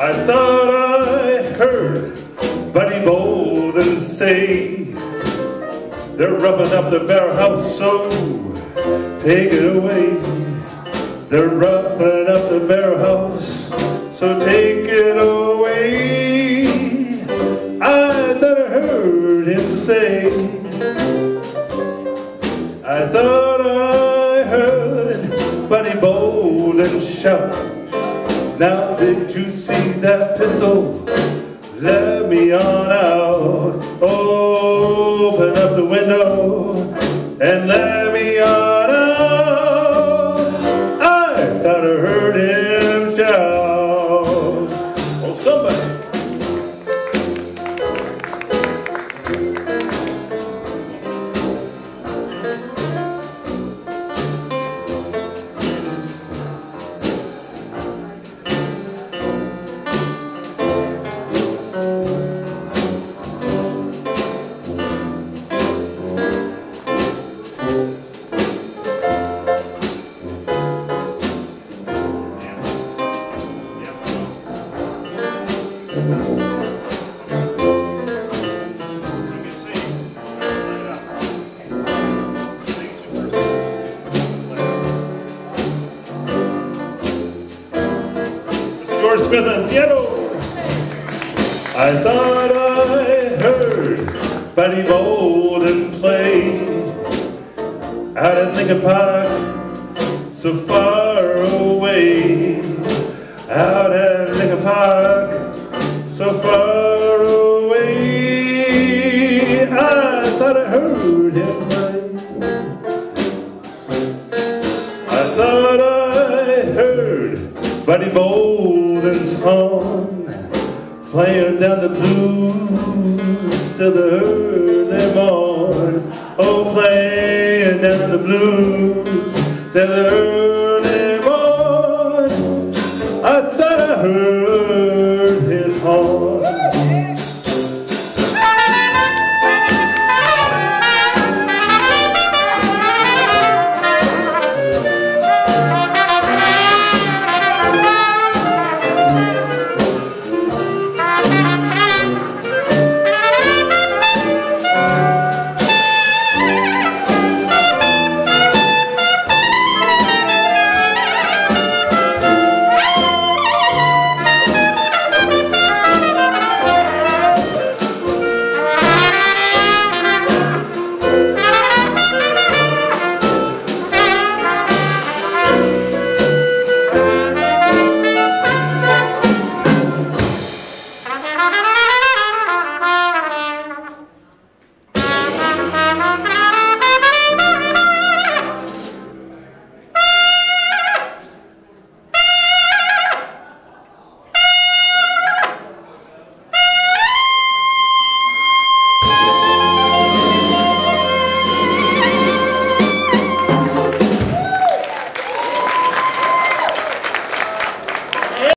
I thought I heard Buddy Bolden say They're roughing up the bear house, so take it away. They're roughing up the bear house, so take it away. I thought I heard him say I thought I heard Buddy Bolden shout now did you see that pistol? Let me on out. Open up the window and let George Smith and piano. I thought I heard Buddy Bolden play out at Lincoln Park, so far away. Out at Lincoln Park, so far away. I thought I heard him play. I thought I heard Buddy Bolden's horn playing down the blues till the early morn. Oh, playing down the blues till the early morn. I thought I heard